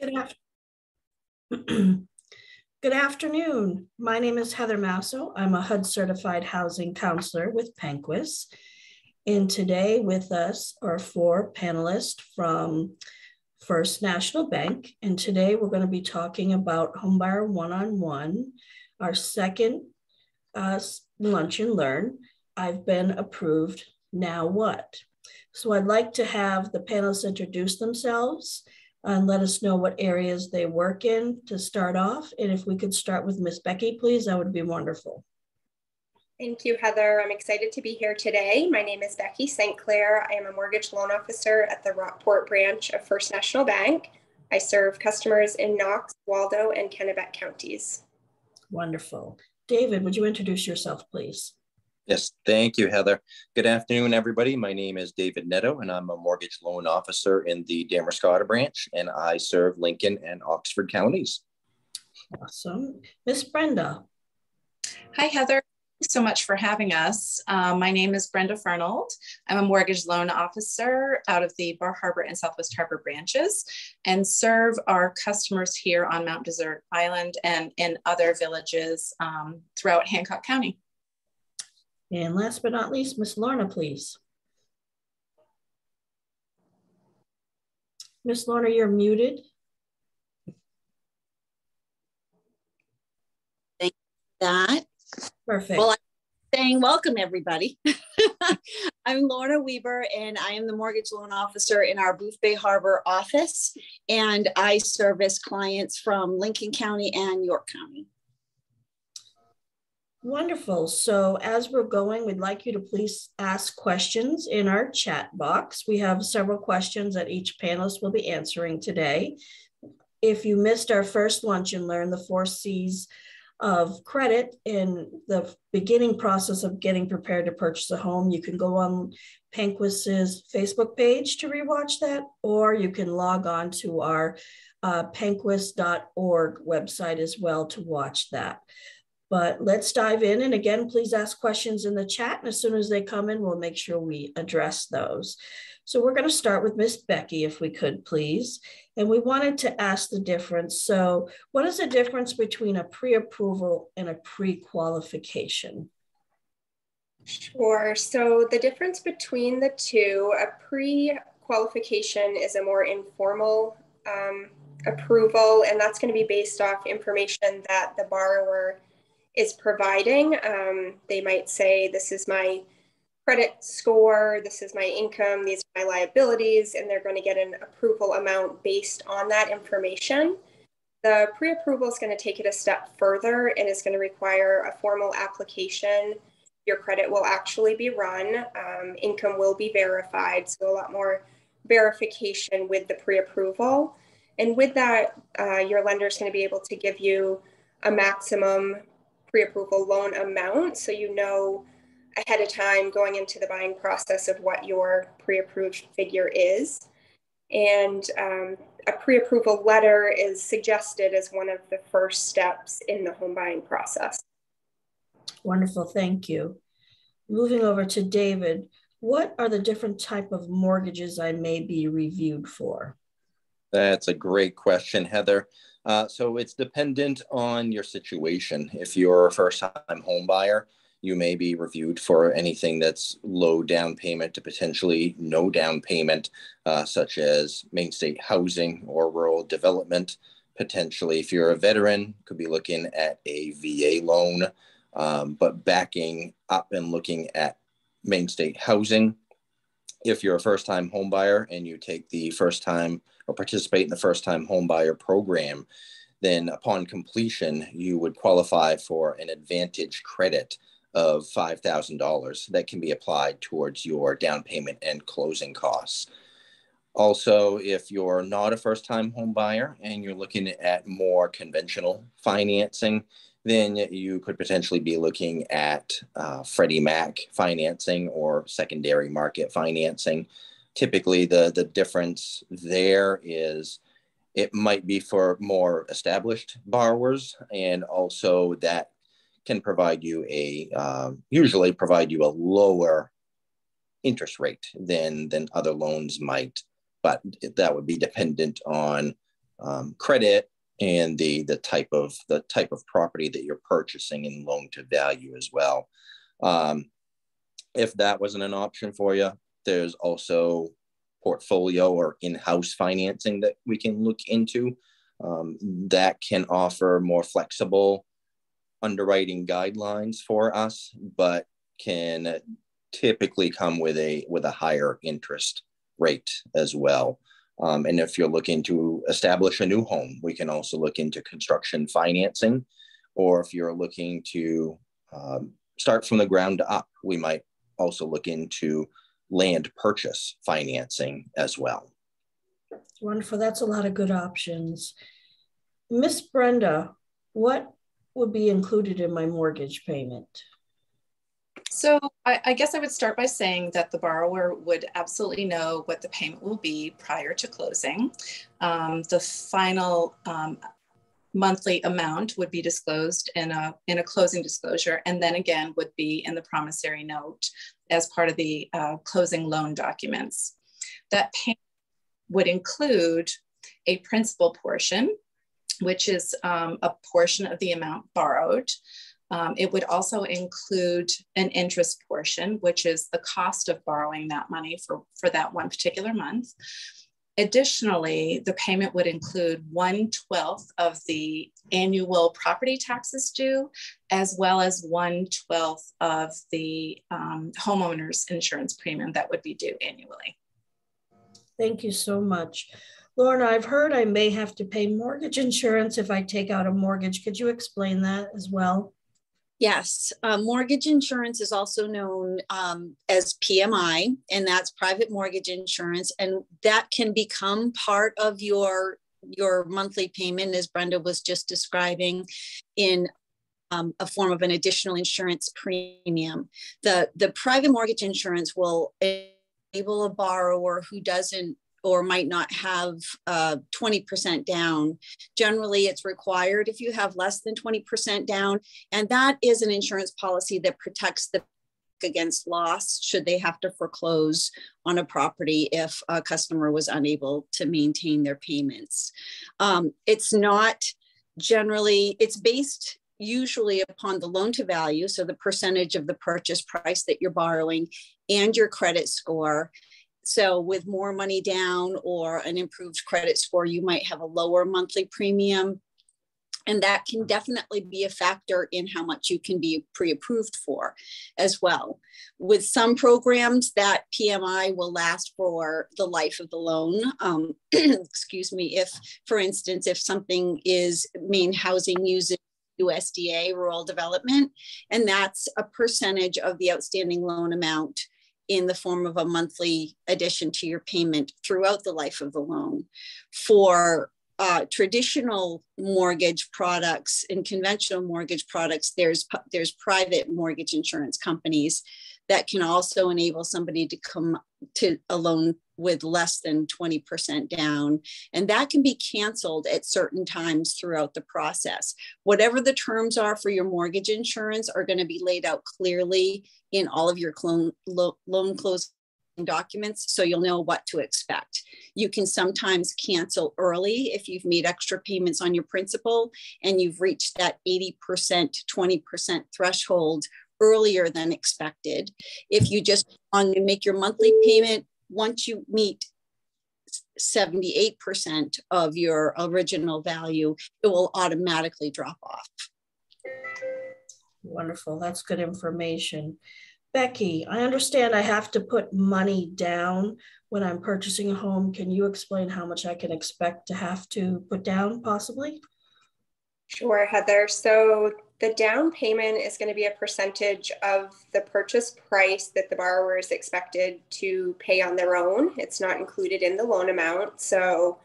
Good, af- Good afternoon. My name is Heather Masso. I'm a HUD certified housing counselor with Penquis. And today with us are four panelists from First National Bank. And today we're going to be talking about Homebuyer One on One, our second uh, lunch and learn. I've been approved. Now what? So I'd like to have the panelists introduce themselves and let us know what areas they work in to start off. And if we could start with Miss Becky, please, that would be wonderful. Thank you, Heather. I'm excited to be here today. My name is Becky St. Clair. I am a mortgage loan officer at the Rockport branch of First National Bank. I serve customers in Knox, Waldo, and Kennebec counties. Wonderful. David, would you introduce yourself, please? Yes, thank you, Heather. Good afternoon, everybody. My name is David Netto, and I'm a mortgage loan officer in the Damariscotta branch, and I serve Lincoln and Oxford counties. Awesome. Miss Brenda. Hi, Heather. Thanks so much for having us. Um, my name is Brenda Fernald. I'm a mortgage loan officer out of the Bar Harbor and Southwest Harbor branches and serve our customers here on Mount Desert Island and in other villages um, throughout Hancock County. And last but not least, Miss Lorna, please. Miss Lorna, you're muted. Thank you that. Perfect. Well, I'm saying welcome everybody. I'm Lorna Weber and I am the mortgage loan officer in our Boothbay Harbor office and I service clients from Lincoln County and York County. Wonderful. So as we're going, we'd like you to please ask questions in our chat box. We have several questions that each panelist will be answering today. If you missed our first lunch and learn the four C's of credit in the beginning process of getting prepared to purchase a home, you can go on Penquis's Facebook page to rewatch that, or you can log on to our uh, penquis.org website as well to watch that. But let's dive in. And again, please ask questions in the chat. And as soon as they come in, we'll make sure we address those. So we're going to start with Miss Becky, if we could, please. And we wanted to ask the difference. So what is the difference between a pre-approval and a pre-qualification? Sure. So the difference between the two, a pre-qualification is a more informal um, approval, and that's going to be based off information that the borrower is providing. Um, they might say, This is my credit score, this is my income, these are my liabilities, and they're going to get an approval amount based on that information. The pre approval is going to take it a step further and is going to require a formal application. Your credit will actually be run, um, income will be verified, so a lot more verification with the pre approval. And with that, uh, your lender is going to be able to give you a maximum pre-approval loan amount so you know ahead of time going into the buying process of what your pre-approved figure is. And um, a pre-approval letter is suggested as one of the first steps in the home buying process. Wonderful thank you. Moving over to david what are the different type of mortgages i may be reviewed for? That's a great question heather uh, so it's dependent on your situation. If you're a first time home buyer, you may be reviewed for anything that's low down payment to potentially no down payment, uh, such as Maine State housing or rural development. Potentially, if you're a veteran, could be looking at a VA loan, um, but backing up and looking at Maine State housing. If you're a first time home buyer and you take the first time or participate in the first time home buyer program, then upon completion, you would qualify for an advantage credit of $5,000 that can be applied towards your down payment and closing costs. Also, if you're not a first time home buyer and you're looking at more conventional financing, then you could potentially be looking at uh, Freddie Mac financing or secondary market financing typically the the difference there is it might be for more established borrowers and also that can provide you a uh, usually provide you a lower interest rate than than other loans might but that would be dependent on um, credit and the the type of the type of property that you're purchasing and loan to value as well. Um, if that wasn't an option for you, there's also portfolio or in-house financing that we can look into um, that can offer more flexible underwriting guidelines for us, but can typically come with a with a higher interest rate as well. Um, and if you're looking to establish a new home, we can also look into construction financing. Or if you're looking to um, start from the ground up, we might also look into land purchase financing as well. Wonderful. That's a lot of good options. Miss Brenda, what would be included in my mortgage payment? So I, I, guess I would start by saying that the borrower would absolutely know what the payment will be prior to closing. Um, the final um, monthly amount would be disclosed in a, in a closing disclosure and then again would be in the promissory note as part of the uh, closing loan documents. That payment would include a principal portion, which is um, a portion of the amount borrowed. Um, it would also include an interest portion, which is the cost of borrowing that money for, for that one particular month. Additionally, the payment would include one twelfth of the annual property taxes due, as well as one twelfth of the um, homeowner's insurance premium that would be due annually. Thank you so much. Lorna, I've heard I may have to pay mortgage insurance if I take out a mortgage. Could you explain that as well? Yes, uh, mortgage insurance is also known um, as PMI, and that's private mortgage insurance, and that can become part of your your monthly payment, as Brenda was just describing, in um, a form of an additional insurance premium. The the private mortgage insurance will enable a borrower who doesn't or might not have uh, 20% down. Generally, it's required if you have less than 20% down. And that is an insurance policy that protects the against loss should they have to foreclose on a property if a customer was unable to maintain their payments. Um, it's not generally, it's based usually upon the loan to value, so the percentage of the purchase price that you're borrowing and your credit score. So, with more money down or an improved credit score, you might have a lower monthly premium. And that can definitely be a factor in how much you can be pre approved for as well. With some programs, that PMI will last for the life of the loan. Um, excuse me, if, for instance, if something is Maine housing using USDA rural development, and that's a percentage of the outstanding loan amount in the form of a monthly addition to your payment throughout the life of the loan. For uh, traditional mortgage products and conventional mortgage products, there's there's private mortgage insurance companies that can also enable somebody to come to a loan with less than 20% down. And that can be canceled at certain times throughout the process. Whatever the terms are for your mortgage insurance are going to be laid out clearly in all of your loan, loan closing documents so you'll know what to expect. You can sometimes cancel early if you've made extra payments on your principal and you've reached that 80%, 20% threshold earlier than expected. If you just want to make your monthly payment once you meet 78% of your original value, it will automatically drop off. Wonderful. That's good information. Becky, I understand I have to put money down when I'm purchasing a home. Can you explain how much I can expect to have to put down possibly? Sure, Heather. So the down payment is going to be a percentage of the purchase price that the borrower is expected to pay on their own. It's not included in the loan amount. So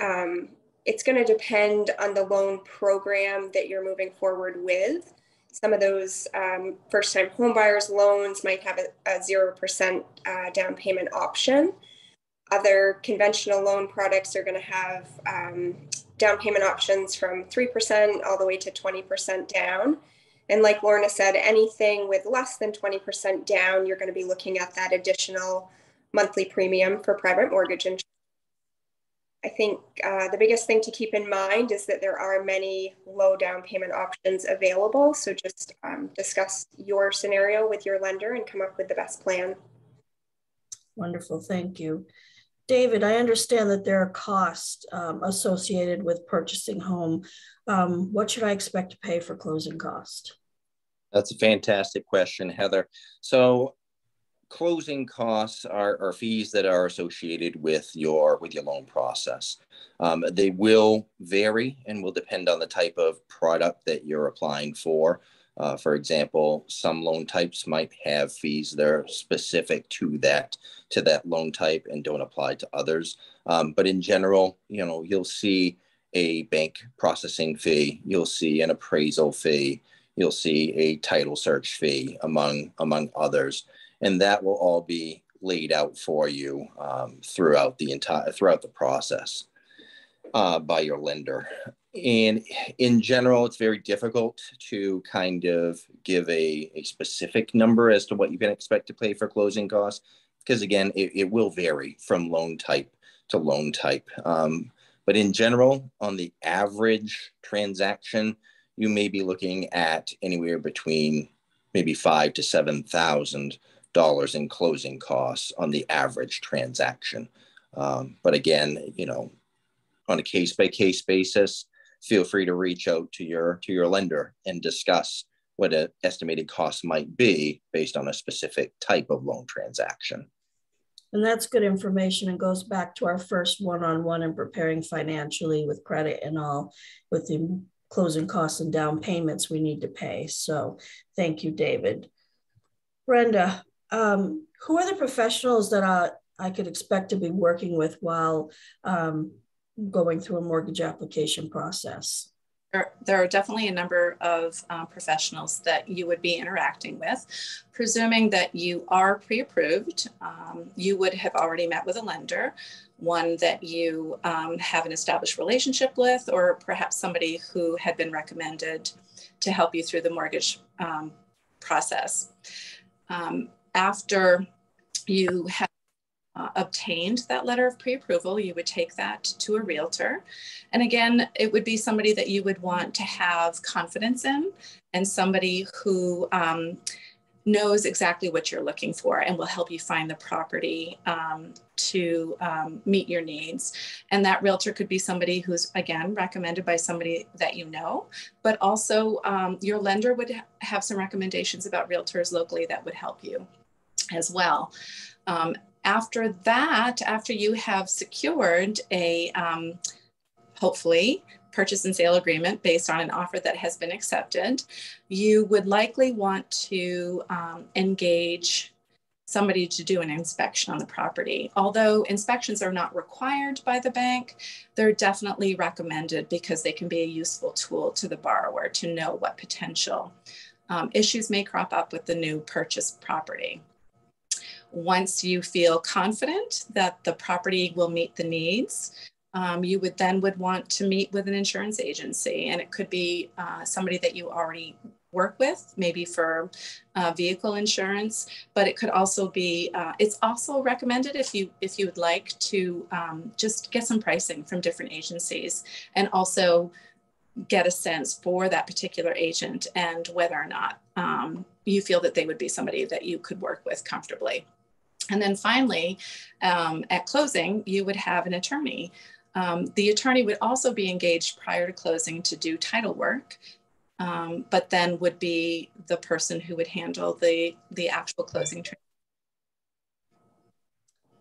um, it's going to depend on the loan program that you're moving forward with. Some of those um, first time homebuyers loans might have a, a 0% uh, down payment option. Other conventional loan products are going to have um, down payment options from 3% all the way to 20% down. And like Lorna said, anything with less than 20% down, you're going to be looking at that additional monthly premium for private mortgage insurance. I think uh, the biggest thing to keep in mind is that there are many low down payment options available. So just um, discuss your scenario with your lender and come up with the best plan. Wonderful, thank you. David, I understand that there are costs um, associated with purchasing home. Um, what should I expect to pay for closing cost? That's a fantastic question, Heather. So closing costs are, are fees that are associated with your with your loan process. Um, they will vary and will depend on the type of product that you're applying for. Uh, for example, some loan types might have fees that are specific to that to that loan type and don't apply to others. Um, but in general, you know, you'll see a bank processing fee, you'll see an appraisal fee, you'll see a title search fee, among among others and that will all be laid out for you um, throughout the entire throughout the process uh, by your lender. And in general, it's very difficult to kind of give a, a specific number as to what you can expect to pay for closing costs, because again, it, it will vary from loan type to loan type. Um, but in general, on the average transaction, you may be looking at anywhere between maybe five to seven thousand dollars in closing costs on the average transaction. Um, but again, you know, on a case by case basis, feel free to reach out to your to your lender and discuss what an estimated cost might be based on a specific type of loan transaction. And that's good information and goes back to our first one-on-one in preparing financially with credit and all with the closing costs and down payments we need to pay. So thank you, David. Brenda, um, who are the professionals that I, I could expect to be working with while um, going through a mortgage application process? There, are definitely a number of uh, professionals that you would be interacting with. Presuming that you are pre approved, um, you would have already met with a lender, one that you um, have an established relationship with, or perhaps somebody who had been recommended to help you through the mortgage um, process. Um, after you have uh, obtained that letter of pre-approval, you would take that to a realtor. And again, it would be somebody that you would want to have confidence in and somebody who um, knows exactly what you're looking for and will help you find the property um, to um, meet your needs. And that realtor could be somebody who's, again, recommended by somebody that you know, but also um, your lender would ha have some recommendations about realtors locally that would help you as well. After that, after you have secured a, um, hopefully, purchase and sale agreement based on an offer that has been accepted, you would likely want to um, engage somebody to do an inspection on the property. Although inspections are not required by the bank, they're definitely recommended because they can be a useful tool to the borrower to know what potential um, issues may crop up with the new purchase property. Once you feel confident that the property will meet the needs, um, you would then would want to meet with an insurance agency. And it could be uh, somebody that you already work with maybe for uh, vehicle insurance. But it could also be uh, it's also recommended if you if you would like to um, just get some pricing from different agencies and also get a sense for that particular agent and whether or not um, you feel that they would be somebody that you could work with comfortably and then finally, um, at closing, you would have an attorney. Um, the attorney would also be engaged prior to closing to do title work, um, but then would be the person who would handle the, the actual closing.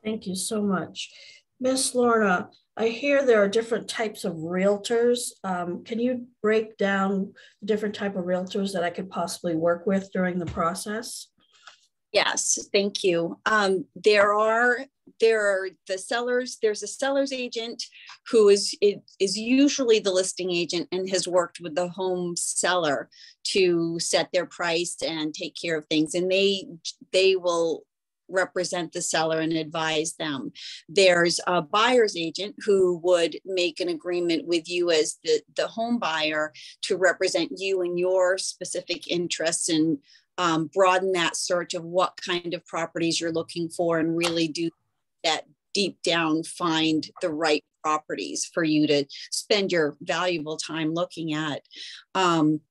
Thank you so much. Miss Lorna, I hear there are different types of realtors. Um, can you break down the different type of realtors that I could possibly work with during the process? Yes, thank you. Um, there are there are the sellers. There's a seller's agent who is is usually the listing agent and has worked with the home seller to set their price and take care of things. And they they will represent the seller and advise them. There's a buyer's agent who would make an agreement with you as the, the home buyer to represent you and your specific interests and um, broaden that search of what kind of properties you're looking for and really do that deep down find the right properties for you to spend your valuable time looking at. Um,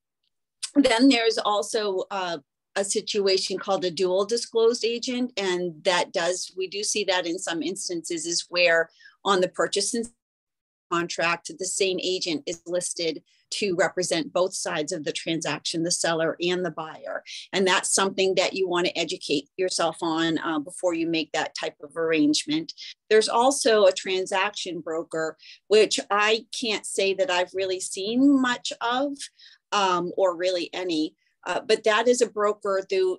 then there's also uh, a situation called a dual disclosed agent, and that does we do see that in some instances is where on the purchase contract the same agent is listed to represent both sides of the transaction, the seller and the buyer. And that's something that you want to educate yourself on uh, before you make that type of arrangement. There's also a transaction broker, which I can't say that I've really seen much of um, or really any. Uh, but that is a broker who,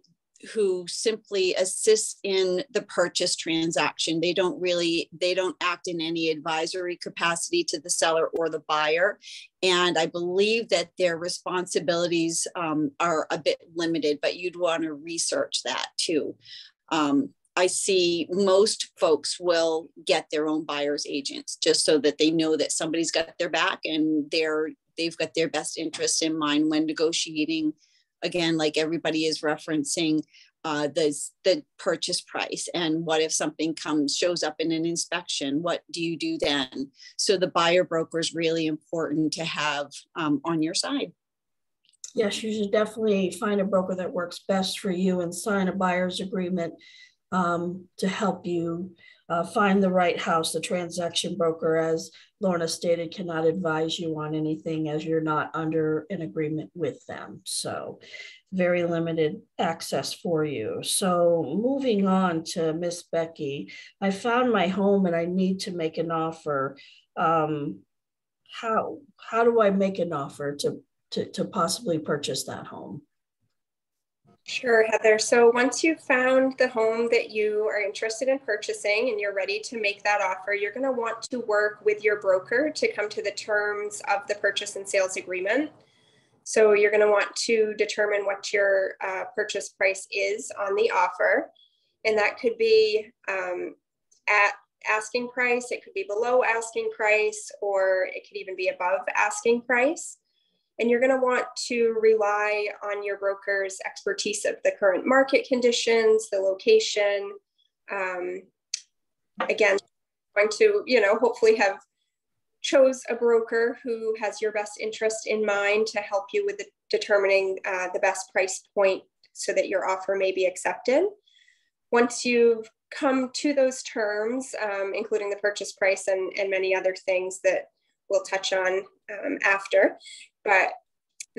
who simply assists in the purchase transaction. They don't really, they don't act in any advisory capacity to the seller or the buyer. And I believe that their responsibilities um, are a bit limited, but you'd want to research that too. Um, I see most folks will get their own buyer's agents just so that they know that somebody's got their back and they're they've got their best interests in mind when negotiating again, like everybody is referencing uh, the, the purchase price and what if something comes shows up in an inspection what do you do then? So the buyer broker is really important to have um, on your side. Yes you should definitely find a broker that works best for you and sign a buyer's agreement um, to help you uh, find the right house. The transaction broker, as Lorna stated, cannot advise you on anything as you're not under an agreement with them. So very limited access for you. So moving on to Miss Becky, I found my home and I need to make an offer. Um, how how do I make an offer to, to, to possibly purchase that home? Sure, Heather. So once you've found the home that you are interested in purchasing and you're ready to make that offer, you're going to want to work with your broker to come to the terms of the purchase and sales agreement. So you're going to want to determine what your uh, purchase price is on the offer. And that could be um, at asking price, it could be below asking price, or it could even be above asking price. And you're going to want to rely on your broker's expertise of the current market conditions, the location. Um, again, going to, you know, hopefully have chose a broker who has your best interest in mind to help you with the, determining uh, the best price point so that your offer may be accepted. Once you've come to those terms, um, including the purchase price and, and many other things that we'll touch on um, after, but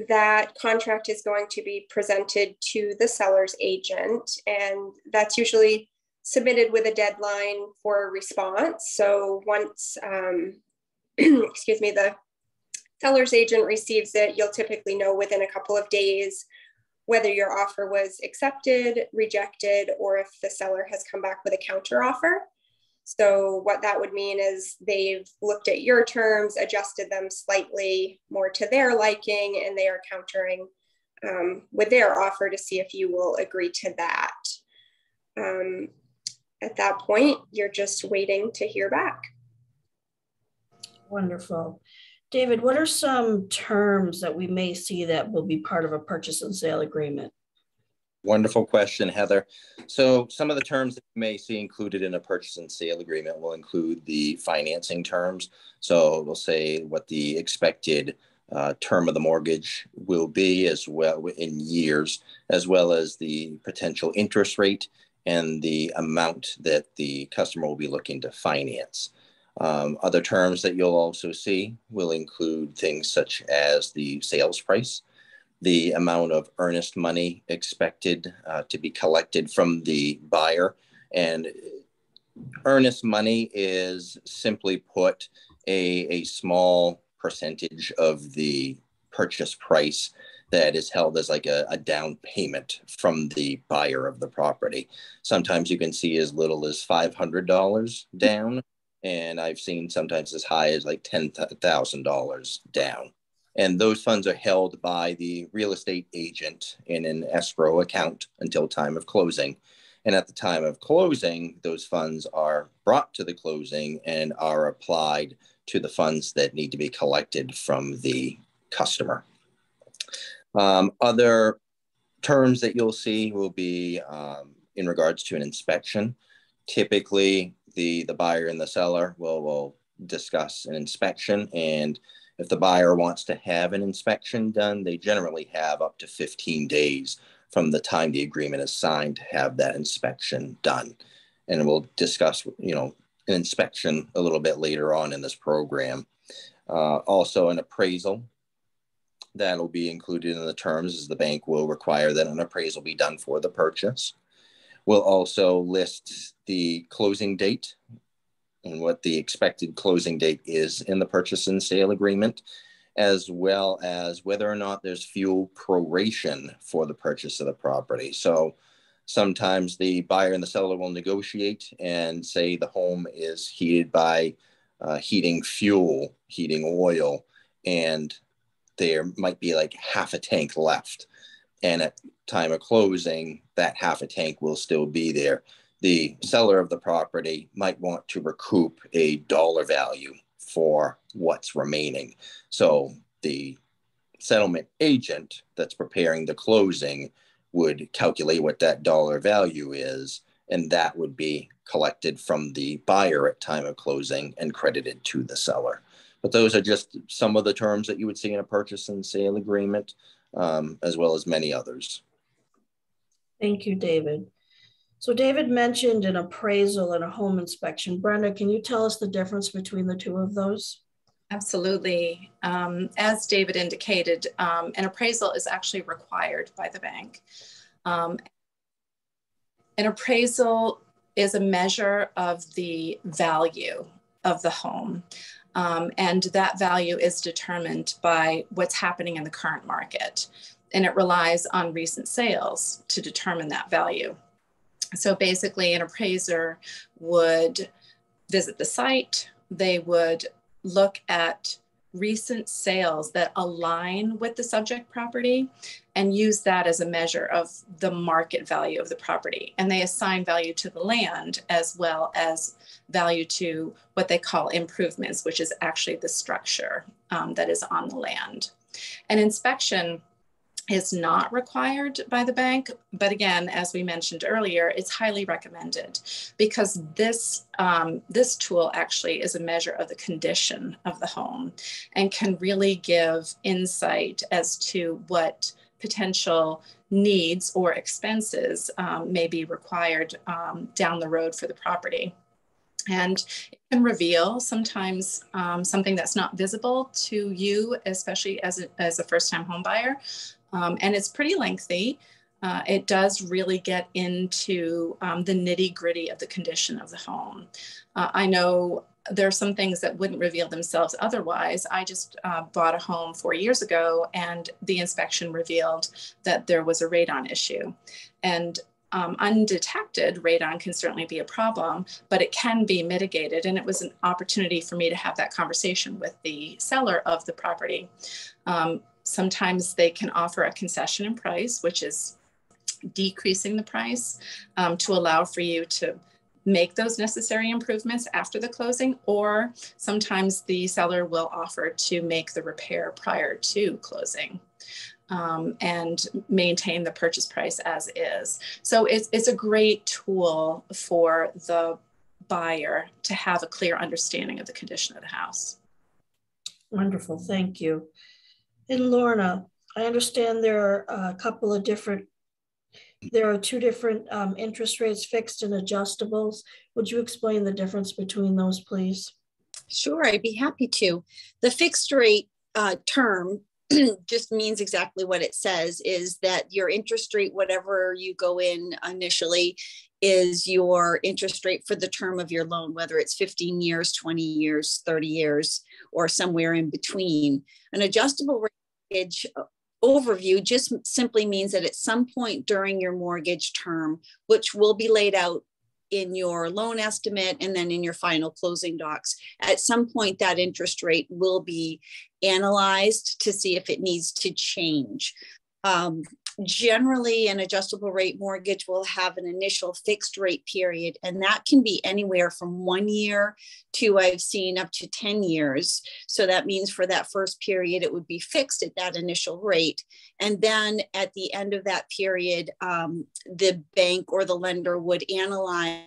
that contract is going to be presented to the seller's agent, and that's usually submitted with a deadline for a response. So once, um, excuse me, the seller's agent receives it, you'll typically know within a couple of days whether your offer was accepted, rejected, or if the seller has come back with a counter offer. So, what that would mean is they've looked at your terms, adjusted them slightly more to their liking, and they are countering um, with their offer to see if you will agree to that. Um, at that point, you're just waiting to hear back. Wonderful. David, what are some terms that we may see that will be part of a purchase and sale agreement? Wonderful question, Heather. So some of the terms that you may see included in a purchase and sale agreement will include the financing terms. So we'll say what the expected uh, term of the mortgage will be as well in years, as well as the potential interest rate and the amount that the customer will be looking to finance. Um, other terms that you'll also see will include things such as the sales price, the amount of earnest money expected uh, to be collected from the buyer. And earnest money is simply put a, a small percentage of the purchase price that is held as like a, a, down payment from the buyer of the property. Sometimes you can see as little as $500 down, and I've seen sometimes as high as like $10,000 down. And those funds are held by the real estate agent in an escrow account until time of closing. And at the time of closing, those funds are brought to the closing and are applied to the funds that need to be collected from the customer. Um, other terms that you'll see will be um, in regards to an inspection. Typically, the the buyer and the seller will will discuss an inspection and if the buyer wants to have an inspection done they generally have up to 15 days from the time the agreement is signed to have that inspection done. And we'll discuss you know an inspection a little bit later on in this program. Uh, also an appraisal that'll be included in the terms as the bank will require that an appraisal be done for the purchase. We'll also list the closing date and what the expected closing date is in the purchase and sale agreement, as well as whether or not there's fuel proration for the purchase of the property. So sometimes the buyer and the seller will negotiate and say the home is heated by uh, heating fuel, heating oil, and there might be like half a tank left. And at time of closing, that half a tank will still be there the seller of the property might want to recoup a dollar value for what's remaining. So the settlement agent that's preparing the closing would calculate what that dollar value is, and that would be collected from the buyer at time of closing and credited to the seller. But those are just some of the terms that you would see in a purchase and sale agreement, um, as well as many others. Thank you, David. So David mentioned an appraisal and a home inspection. Brenda, can you tell us the difference between the two of those? Absolutely. Um, as David indicated, um, an appraisal is actually required by the bank. Um, an appraisal is a measure of the value of the home. Um, and that value is determined by what's happening in the current market. And it relies on recent sales to determine that value. So basically, an appraiser would visit the site, they would look at recent sales that align with the subject property and use that as a measure of the market value of the property. And they assign value to the land as well as value to what they call improvements, which is actually the structure um, that is on the land. An inspection is not required by the bank. But again, as we mentioned earlier, it's highly recommended because this, um, this tool actually is a measure of the condition of the home and can really give insight as to what potential needs or expenses um, may be required um, down the road for the property. And it can reveal sometimes um, something that's not visible to you, especially as a, as a first time home buyer um, and it's pretty lengthy. Uh, it does really get into um, the nitty gritty of the condition of the home. Uh, I know there are some things that wouldn't reveal themselves otherwise. I just uh, bought a home four years ago, and the inspection revealed that there was a radon issue. And um, undetected radon can certainly be a problem, but it can be mitigated. And it was an opportunity for me to have that conversation with the seller of the property. Um, Sometimes they can offer a concession in price, which is decreasing the price um, to allow for you to make those necessary improvements after the closing, or sometimes the seller will offer to make the repair prior to closing. Um, and maintain the purchase price as is. So it's, it's a great tool for the buyer to have a clear understanding of the condition of the house. Wonderful, thank you. And Lorna, I understand there are a couple of different, there are two different um, interest rates, fixed and adjustables. Would you explain the difference between those, please? Sure, I'd be happy to. The fixed rate uh, term just means exactly what it says is that your interest rate, whatever you go in initially, is your interest rate for the term of your loan, whether it's 15 years, 20 years, 30 years, or somewhere in between. An adjustable rate mortgage overview just simply means that at some point during your mortgage term, which will be laid out in your loan estimate and then in your final closing docs, at some point that interest rate will be analyzed to see if it needs to change. Um, generally an adjustable rate mortgage will have an initial fixed rate period and that can be anywhere from one year to i've seen up to 10 years. So that means for that first period it would be fixed at that initial rate. And then at the end of that period um, the bank or the lender would analyze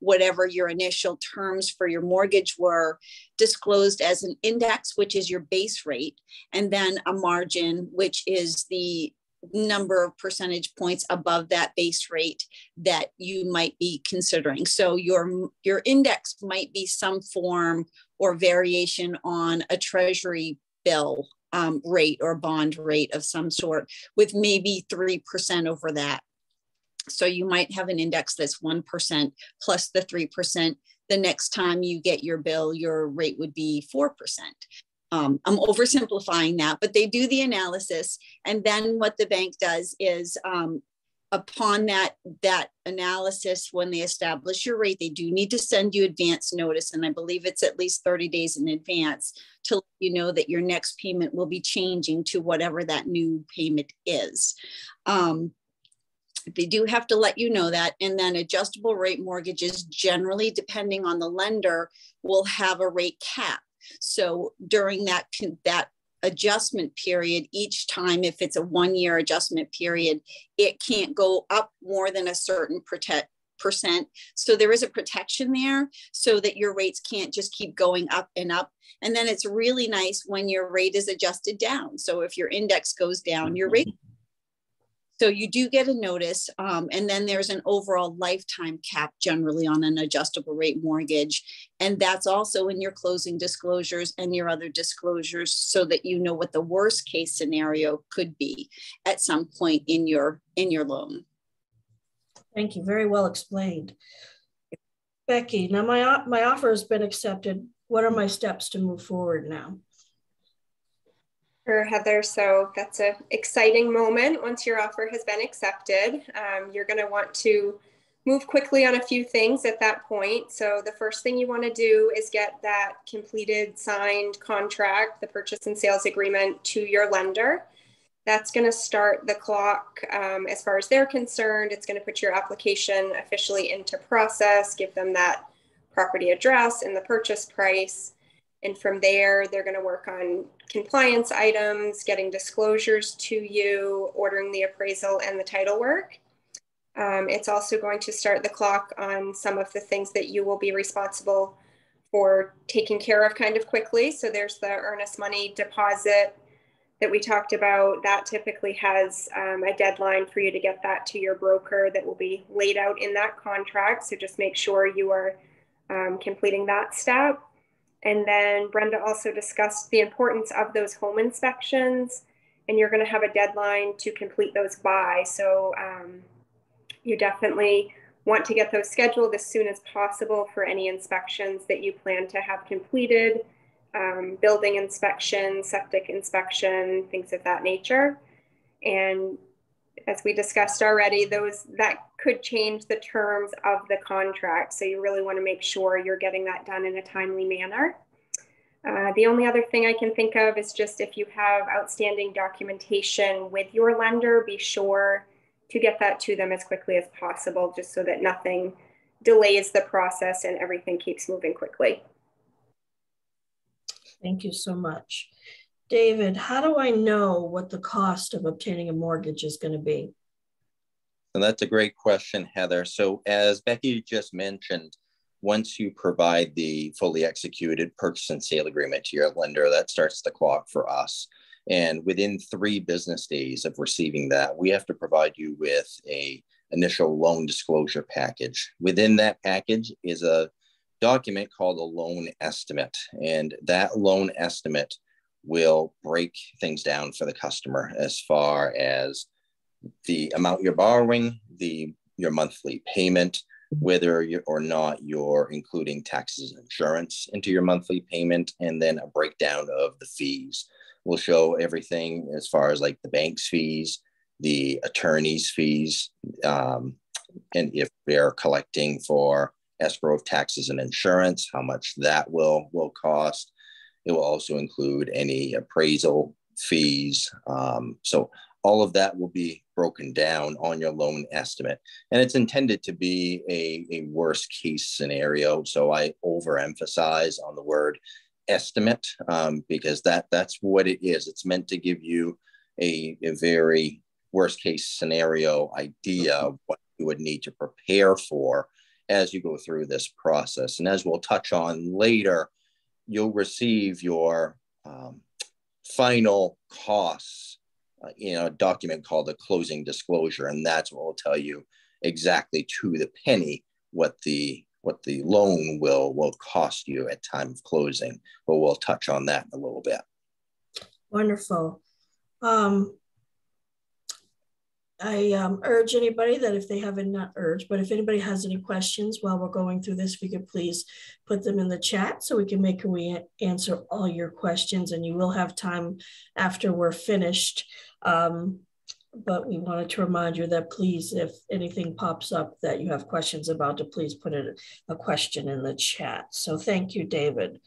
whatever your initial terms for your mortgage were disclosed as an index, which is your base rate, and then a margin, which is the number of percentage points above that base rate that you might be considering. So your your index might be some form or variation on a treasury bill um, rate or bond rate of some sort with maybe 3% over that. So you might have an index that's 1% plus the 3%. The next time you get your bill, your rate would be 4%. Um, I'm oversimplifying that, but they do the analysis. And then what the bank does is um, upon that that analysis when they establish your rate they do need to send you advance notice. And i believe it's at least 30 days in advance to let you know that your next payment will be changing to whatever that new payment is. Um, they do have to let you know that. And then adjustable rate mortgages generally depending on the lender will have a rate cap so during that that adjustment period each time if it's a one year adjustment period it can't go up more than a certain protect percent. So there is a protection there so that your rates can't just keep going up and up. And then it's really nice when your rate is adjusted down. So if your index goes down your rate mm-hmm. So you do get a notice, um, and then there's an overall lifetime cap generally on an adjustable rate mortgage. And that's also in your closing disclosures and your other disclosures so that you know what the worst case scenario could be at some point in your in your loan. Thank you. Very well explained. Becky, now my, my offer has been accepted. What are my steps to move forward now? Sure, Heather. So that's an exciting moment once your offer has been accepted. Um, you're going to want to move quickly on a few things at that point. So the first thing you want to do is get that completed signed contract, the purchase and sales agreement to your lender. That's going to start the clock um, as far as they're concerned. It's going to put your application officially into process, give them that property address and the purchase price. And from there, they're going to work on compliance items, getting disclosures to you, ordering the appraisal and the title work. Um, it's also going to start the clock on some of the things that you will be responsible for taking care of kind of quickly. So there's the earnest money deposit that we talked about. That typically has um, a deadline for you to get that to your broker that will be laid out in that contract. So just make sure you are um, completing that step. And then Brenda also discussed the importance of those home inspections, and you're going to have a deadline to complete those by. So um, you definitely want to get those scheduled as soon as possible for any inspections that you plan to have completed, um, building inspection, septic inspection, things of that nature. And as we discussed already, those that could change the terms of the contract. So you really want to make sure you're getting that done in a timely manner. Uh, the only other thing I can think of is just if you have outstanding documentation with your lender, be sure to get that to them as quickly as possible, just so that nothing delays the process and everything keeps moving quickly. Thank you so much. David, how do I know what the cost of obtaining a mortgage is going to be? And that's a great question, Heather. So, as Becky just mentioned, once you provide the fully executed purchase and sale agreement to your lender, that starts the clock for us. And within three business days of receiving that, we have to provide you with a initial loan disclosure package. Within that package is a document called a loan estimate. And that loan estimate will break things down for the customer as far as the amount you're borrowing, the your monthly payment, whether or not you're including taxes and insurance into your monthly payment, and then a breakdown of the fees. We'll show everything as far as like the bank's fees, the attorney's fees, um, and if they're collecting for escrow of taxes and insurance, how much that will will cost. It will also include any appraisal fees. Um, so all of that will be broken down on your loan estimate. And it's intended to be a, a worst case scenario. So I overemphasize on the word estimate um, because that that's what it is. It's meant to give you a, a very worst case scenario idea of what you would need to prepare for as you go through this process. And as we'll touch on later, you'll receive your um, final costs uh, in a document called the closing disclosure. And that's what will tell you exactly to the penny what the what the loan will will cost you at time of closing. But we'll touch on that in a little bit. Wonderful. Um, I um, urge anybody that if they haven't not urged, but if anybody has any questions while we're going through this, we could please put them in the chat so we can make we answer all your questions and you will have time after we're finished. Um, but we wanted to remind you that please, if anything pops up that you have questions about, to please put it, a question in the chat. So thank you, David.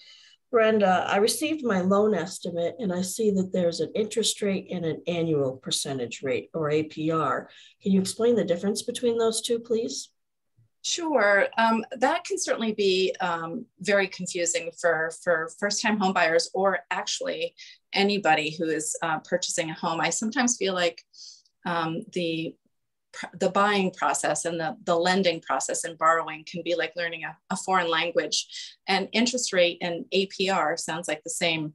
Brenda, I received my loan estimate and I see that there's an interest rate and an annual percentage rate or APR. Can you explain the difference between those two, please? Sure. Um, that can certainly be um, very confusing for, for first-time homebuyers or actually anybody who is uh, purchasing a home. I sometimes feel like um, the the buying process and the, the lending process and borrowing can be like learning a, a foreign language and interest rate and apr sounds like the same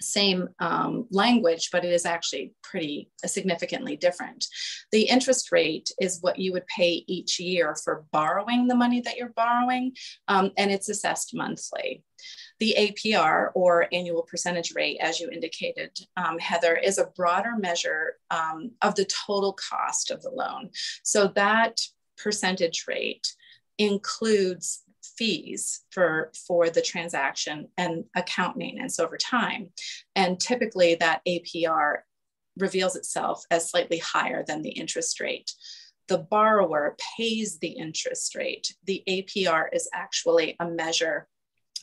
same um, language, but it is actually pretty uh, significantly different. The interest rate is what you would pay each year for borrowing the money that you're borrowing, um, and it's assessed monthly. The APR or annual percentage rate, as you indicated, um, Heather, is a broader measure um, of the total cost of the loan. So that percentage rate includes fees for, for the transaction and account maintenance over time. And typically that APR reveals itself as slightly higher than the interest rate. The borrower pays the interest rate. The APR is actually a measure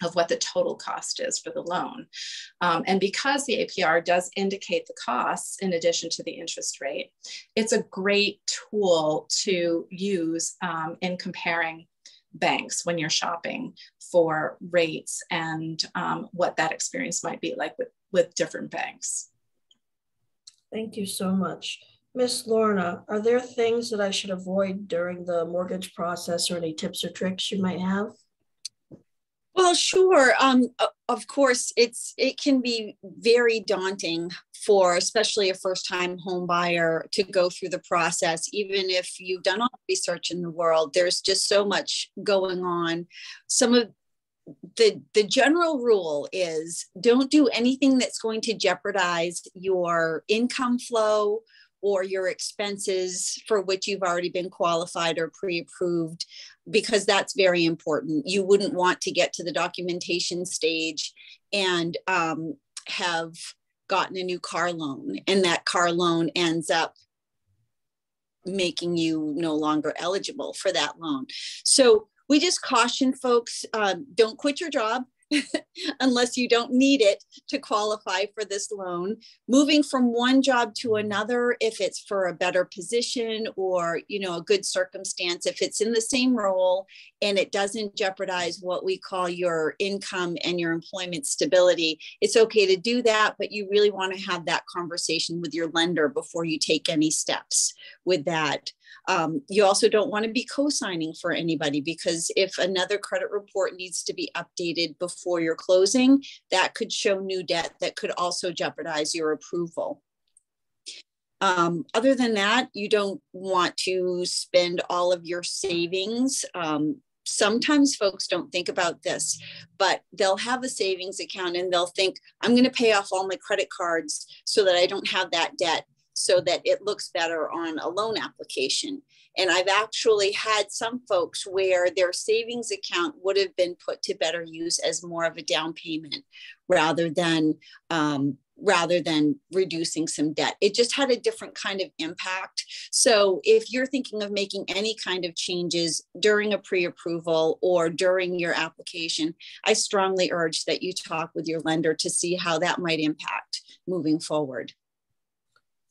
of what the total cost is for the loan. Um, and because the APR does indicate the costs in addition to the interest rate, it's a great tool to use um, in comparing banks when you're shopping for rates and um, what that experience might be like with, with different banks. Thank you so much. Miss Lorna, are there things that I should avoid during the mortgage process or any tips or tricks you might have? Well, sure. Um, of course, it's it can be very daunting for especially a first-time home buyer to go through the process. Even if you've done all the research in the world, there's just so much going on. Some of the the general rule is don't do anything that's going to jeopardize your income flow or your expenses for which you've already been qualified or pre-approved because that's very important. You wouldn't want to get to the documentation stage and um, have gotten a new car loan and that car loan ends up making you no longer eligible for that loan. So we just caution folks um, don't quit your job unless you don't need it to qualify for this loan. Moving from one job to another if it's for a better position or you know a good circumstance if it's in the same role and it doesn't jeopardize what we call your income and your employment stability it's okay to do that but you really want to have that conversation with your lender before you take any steps with that um, you also don't want to be co-signing for anybody because if another credit report needs to be updated before your closing, that could show new debt that could also jeopardize your approval. Um, other than that, you don't want to spend all of your savings. Um, sometimes folks don't think about this, but they'll have a savings account and they'll think, I'm going to pay off all my credit cards so that I don't have that debt so that it looks better on a loan application. And I've actually had some folks where their savings account would have been put to better use as more of a down payment rather than um, rather than reducing some debt. It just had a different kind of impact. So if you're thinking of making any kind of changes during a pre-approval or during your application, I strongly urge that you talk with your lender to see how that might impact moving forward.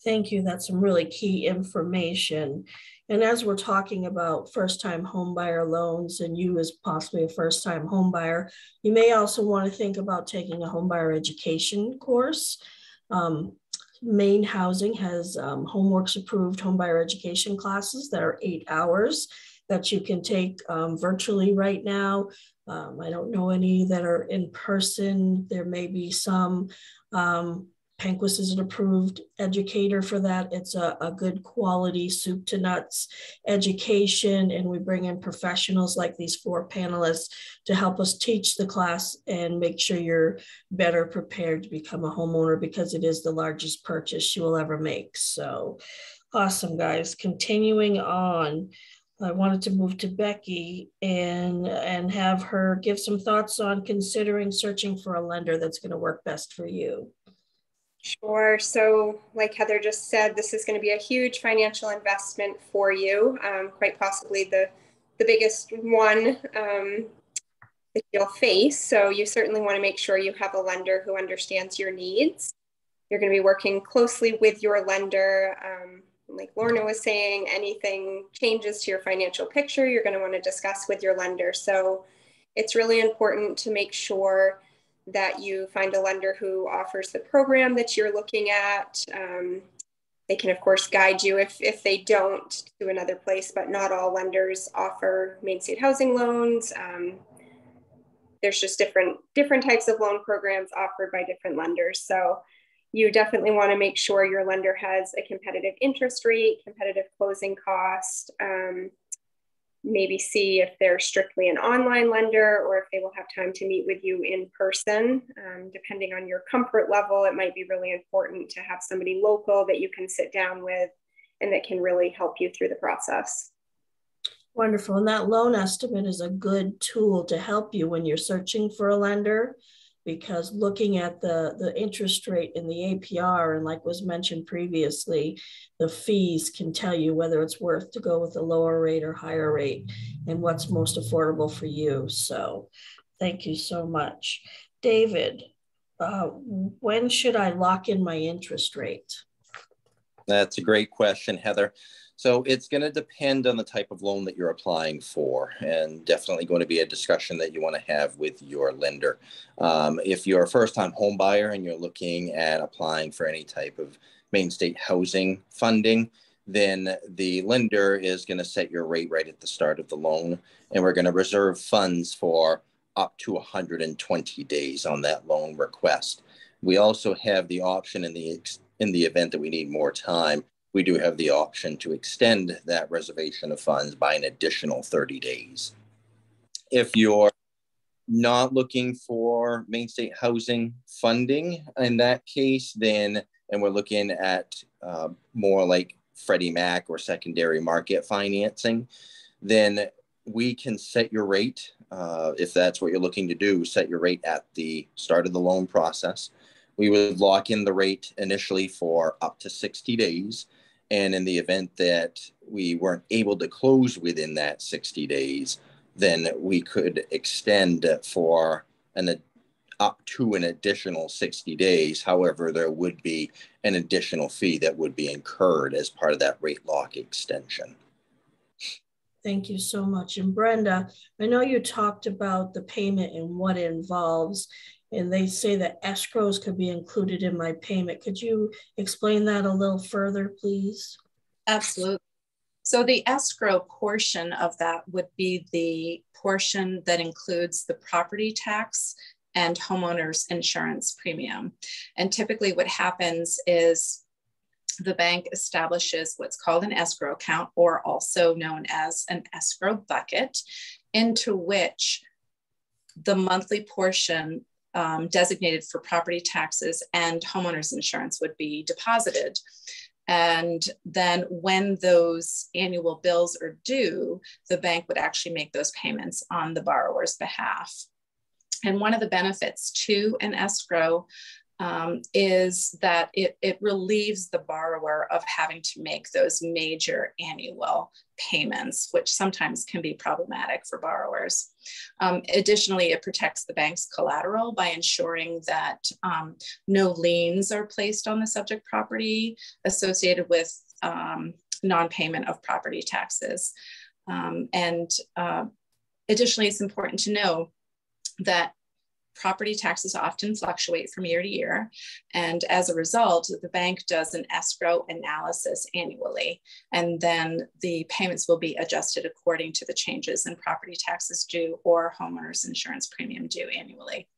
Thank you. That's some really key information. And as we're talking about first-time homebuyer loans and you as possibly a first-time homebuyer, you may also want to think about taking a homebuyer education course. Um, Maine Housing has um, HomeWorks approved homebuyer education classes that are eight hours that you can take um, virtually right now. Um, I don't know any that are in person. There may be some. Um, Penquis is an approved educator for that. It's a, a good quality soup to nuts education, and we bring in professionals like these four panelists to help us teach the class and make sure you're better prepared to become a homeowner because it is the largest purchase you will ever make. So awesome, guys. Continuing on. I wanted to move to Becky and and have her give some thoughts on considering searching for a lender that's going to work best for you. Sure. So, like Heather just said, this is going to be a huge financial investment for you, um, quite possibly the the biggest one um, that you'll face. So, you certainly want to make sure you have a lender who understands your needs. You're going to be working closely with your lender. Um, like Lorna was saying, anything changes to your financial picture, you're going to want to discuss with your lender. So, it's really important to make sure that you find a lender who offers the program that you're looking at. Um, they can, of course, guide you if, if they don't to another place, but not all lenders offer Maine State housing loans. Um, there's just different different types of loan programs offered by different lenders. So you definitely want to make sure your lender has a competitive interest rate, competitive closing cost, um, maybe see if they're strictly an online lender or if they will have time to meet with you in person. Um, depending on your comfort level, it might be really important to have somebody local that you can sit down with and that can really help you through the process. Wonderful. And that loan estimate is a good tool to help you when you're searching for a lender because looking at the, the interest rate in the APR, and like was mentioned previously, the fees can tell you whether it's worth to go with a lower rate or higher rate and what's most affordable for you. So thank you so much. David, uh, when should I lock in my interest rate? That's a great question, Heather. So it's going to depend on the type of loan that you're applying for, and definitely going to be a discussion that you want to have with your lender. Um, if you're a first-time home buyer and you're looking at applying for any type of Maine State housing funding, then the lender is going to set your rate right at the start of the loan, and we're going to reserve funds for up to 120 days on that loan request. We also have the option in the in the event that we need more time we do have the option to extend that reservation of funds by an additional 30 days. If you're not looking for Maine State housing funding in that case, then, and we're looking at uh, more like Freddie Mac or secondary market financing, then we can set your rate uh, if that's what you're looking to do, set your rate at the start of the loan process. We would lock in the rate initially for up to 60 days. And in the event that we weren't able to close within that 60 days, then we could extend for an up to an additional 60 days. However, there would be an additional fee that would be incurred as part of that rate lock extension. Thank you so much. And Brenda, I know you talked about the payment and what it involves and they say that escrows could be included in my payment. Could you explain that a little further, please? Absolutely. So the escrow portion of that would be the portion that includes the property tax and homeowners insurance premium. And typically what happens is the bank establishes what's called an escrow account or also known as an escrow bucket into which the monthly portion um, designated for property taxes and homeowners insurance would be deposited. And then when those annual bills are due, the bank would actually make those payments on the borrower's behalf. And one of the benefits to an escrow um, is that it, it relieves the borrower of having to make those major annual payments, which sometimes can be problematic for borrowers. Um, additionally, it protects the bank's collateral by ensuring that um, no liens are placed on the subject property associated with um, non-payment of property taxes. Um, and uh, additionally, it's important to know that property taxes often fluctuate from year to year. And as a result, the bank does an escrow analysis annually. And then the payments will be adjusted according to the changes in property taxes due or homeowners insurance premium due annually.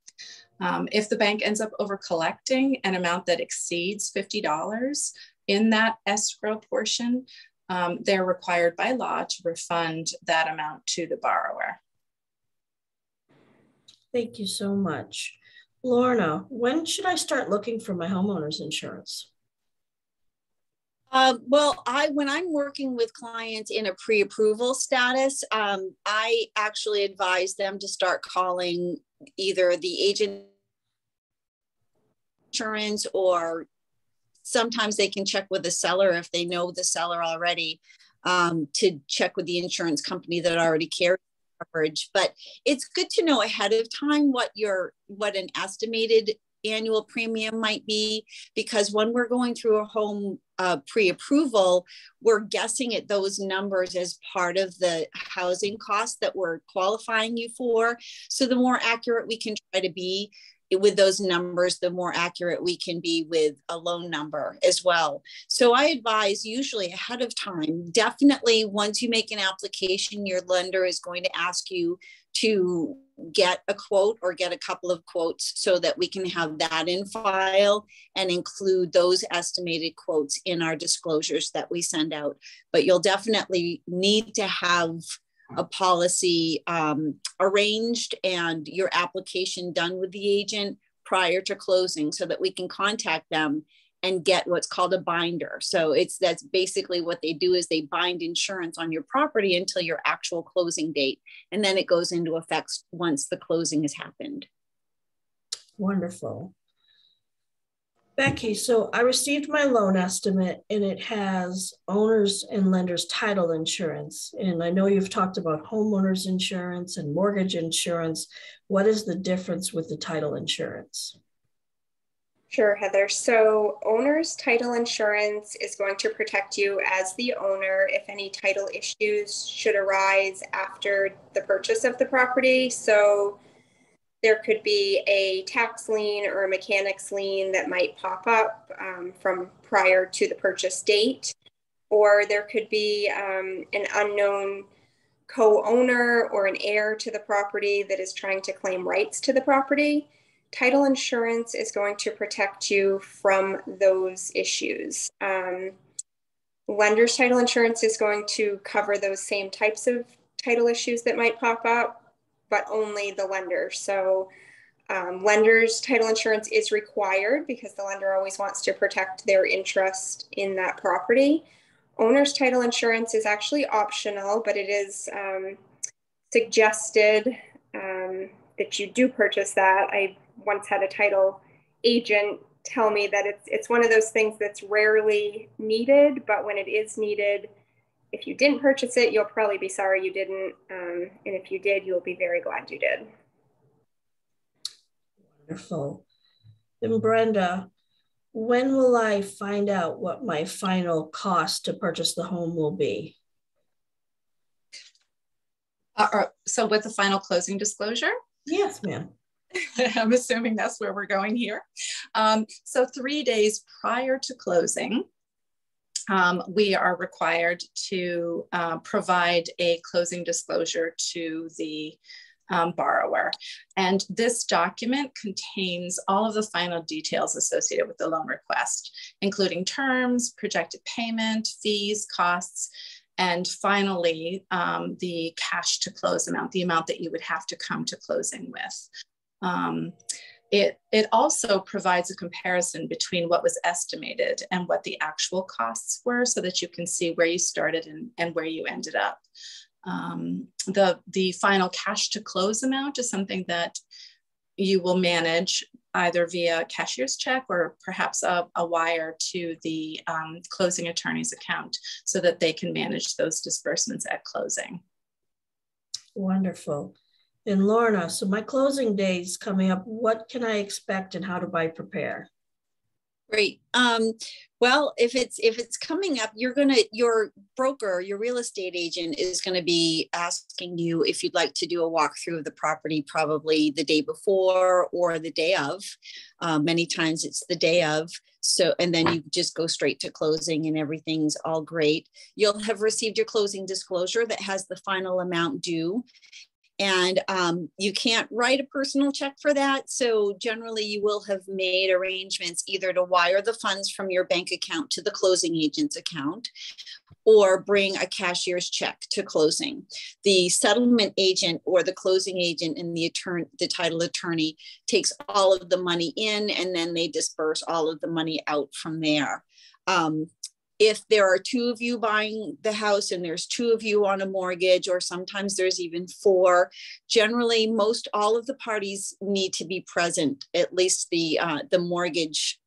Um, if the bank ends up over collecting an amount that exceeds $50 in that escrow portion, um, they're required by law to refund that amount to the borrower. Thank you so much. Lorna, when should I start looking for my homeowner's insurance? Um, well, I when I'm working with clients in a pre-approval status, um, I actually advise them to start calling either the agent insurance or sometimes they can check with the seller if they know the seller already um, to check with the insurance company that already carries but it's good to know ahead of time what your what an estimated annual premium might be because when we're going through a home uh, pre-approval we're guessing at those numbers as part of the housing cost that we're qualifying you for. So the more accurate we can try to be with those numbers, the more accurate we can be with a loan number as well. So I advise usually ahead of time, definitely once you make an application, your lender is going to ask you to get a quote or get a couple of quotes so that we can have that in file and include those estimated quotes in our disclosures that we send out. But you'll definitely need to have a policy um, arranged and your application done with the agent prior to closing so that we can contact them and get what's called a binder. So it's that's basically what they do is they bind insurance on your property until your actual closing date and then it goes into effect once the closing has happened. Wonderful. Becky, so I received my loan estimate and it has owners and lenders title insurance. And I know you've talked about homeowners insurance and mortgage insurance. What is the difference with the title insurance? Sure, Heather. So, owner's title insurance is going to protect you as the owner if any title issues should arise after the purchase of the property. So, there could be a tax lien or a mechanics lien that might pop up um, from prior to the purchase date, or there could be um, an unknown co owner or an heir to the property that is trying to claim rights to the property. Title insurance is going to protect you from those issues. Um, lender's title insurance is going to cover those same types of title issues that might pop up but only the lender. So um, lender's title insurance is required because the lender always wants to protect their interest in that property. Owner's title insurance is actually optional, but it is um, suggested um, that you do purchase that. I once had a title agent tell me that it's it's one of those things that's rarely needed, but when it is needed, if you didn't purchase it, you'll probably be sorry you didn't. Um, and if you did, you'll be very glad you did. Wonderful. And Brenda, when will I find out what my final cost to purchase the home will be? Uh, uh so with the final closing disclosure? Yes, ma'am. I'm assuming that's where we're going here. Um, so three days prior to closing, um, we are required to uh, provide a closing disclosure to the um, borrower. And this document contains all of the final details associated with the loan request, including terms, projected payment, fees, costs, and finally, um, the cash to close amount, the amount that you would have to come to closing with. Um, it, it also provides a comparison between what was estimated and what the actual costs were so that you can see where you started and, and where you ended up. Um, the, the final cash to close amount is something that you will manage either via cashier's check or perhaps a, a wire to the um, closing attorney's account so that they can manage those disbursements at closing. Wonderful. And Lorna, so my closing day is coming up. What can I expect and how do I prepare? Great. Um, well, if it's if it's coming up, you're gonna your broker, your real estate agent is gonna be asking you if you'd like to do a walkthrough of the property, probably the day before or the day of. Uh, many times it's the day of. So, and then you just go straight to closing and everything's all great. You'll have received your closing disclosure that has the final amount due and um, you can't write a personal check for that. So generally, you will have made arrangements either to wire the funds from your bank account to the closing agent's account or bring a cashier's check to closing. The settlement agent or the closing agent and the attorney, the title attorney takes all of the money in and then they disperse all of the money out from there. Um, if there are two of you buying the house and there's two of you on a mortgage or sometimes there's even four generally most all of the parties need to be present at least the uh, the mortgage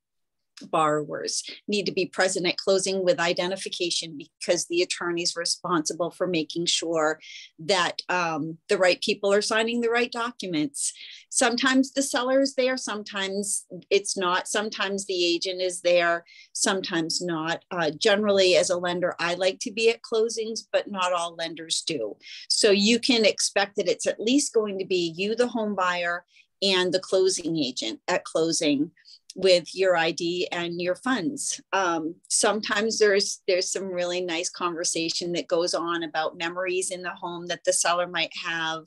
borrowers need to be present at closing with identification because the attorney is responsible for making sure that um, the right people are signing the right documents. Sometimes the seller is there, sometimes it's not. Sometimes the agent is there, sometimes not. Uh, generally, as a lender, I like to be at closings, but not all lenders do. So you can expect that it's at least going to be you, the home buyer, and the closing agent at closing with your ID and your funds. Um, sometimes there's there's some really nice conversation that goes on about memories in the home that the seller might have.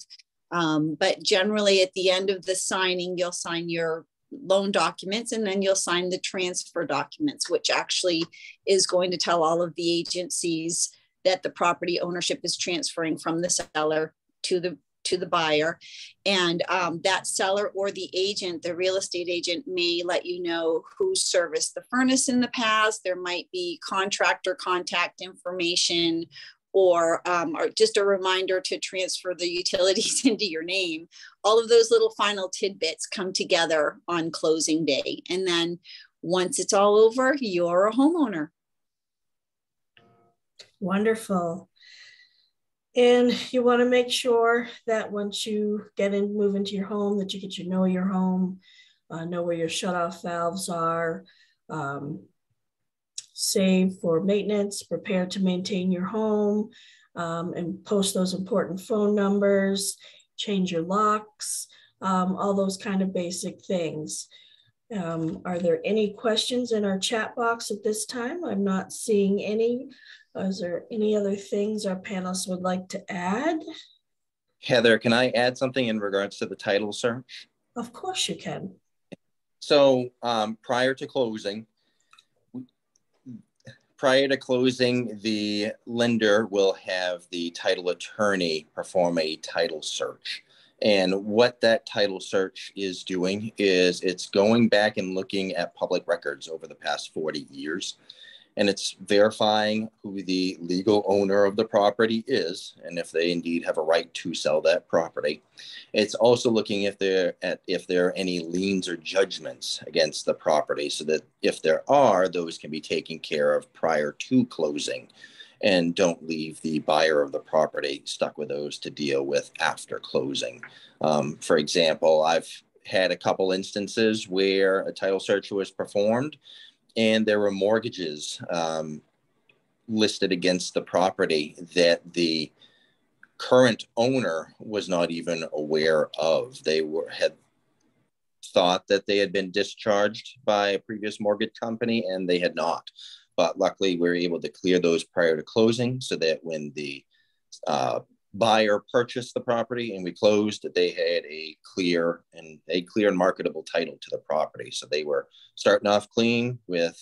Um, but generally, at the end of the signing, you'll sign your loan documents and then you'll sign the transfer documents, which actually is going to tell all of the agencies that the property ownership is transferring from the seller to the to the buyer. And um, that seller or the agent, the real estate agent, may let you know who serviced the furnace in the past. There might be contractor contact information or, um, or just a reminder to transfer the utilities into your name. All of those little final tidbits come together on closing day. And then once it's all over, you're a homeowner. Wonderful. And you want to make sure that once you get in, move into your home, that you get to know your home, uh, know where your shut-off valves are, um, save for maintenance, prepare to maintain your home, um, and post those important phone numbers, change your locks, um, all those kind of basic things. Um, are there any questions in our chat box at this time? I'm not seeing any. Is there any other things our panelists would like to add? Heather, can I add something in regards to the title search? Of course you can. So um, prior to closing, prior to closing, the lender will have the title attorney perform a title search. And what that title search is doing is it's going back and looking at public records over the past 40 years and it's verifying who the legal owner of the property is and if they indeed have a right to sell that property. It's also looking if there at if there are any liens or judgments against the property so that if there are those can be taken care of prior to closing and don't leave the buyer of the property stuck with those to deal with after closing. Um, for example i've had a couple instances where a title search was performed and there were mortgages um, listed against the property that the current owner was not even aware of. They were had thought that they had been discharged by a previous mortgage company, and they had not. But luckily, we were able to clear those prior to closing, so that when the uh, buyer purchased the property and we closed, they had a clear and a clear and marketable title to the property. So they were starting off clean with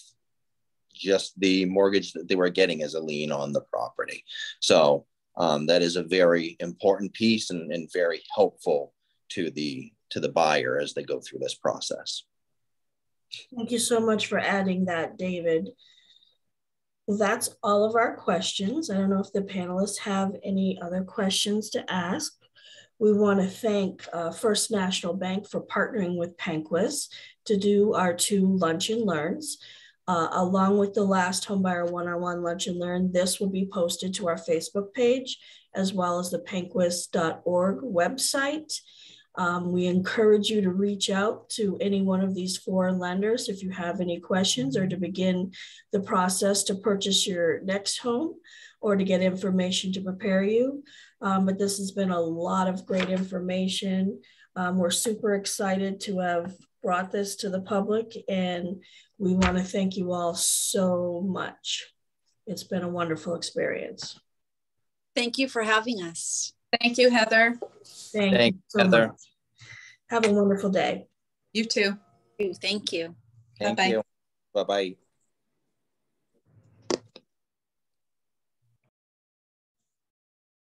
just the mortgage that they were getting as a lien on the property. So um, that is a very important piece and, and very helpful to the to the buyer as they go through this process. Thank you so much for adding that, David that's all of our questions. I don't know if the panelists have any other questions to ask. We want to thank uh, First National Bank for partnering with Penquis to do our two lunch and learns. Uh, along with the last homebuyer one-on-one lunch and learn, this will be posted to our Facebook page as well as the penquis.org website. Um, we encourage you to reach out to any one of these four lenders if you have any questions or to begin the process to purchase your next home or to get information to prepare you. Um, but this has been a lot of great information. Um, we're super excited to have brought this to the public and we want to thank you all so much. It's been a wonderful experience. Thank you for having us. Thank you, Heather. Thank Thank you so Heather. much. Have a wonderful day. You too. Thank you. Thank Bye-bye. you. Bye bye.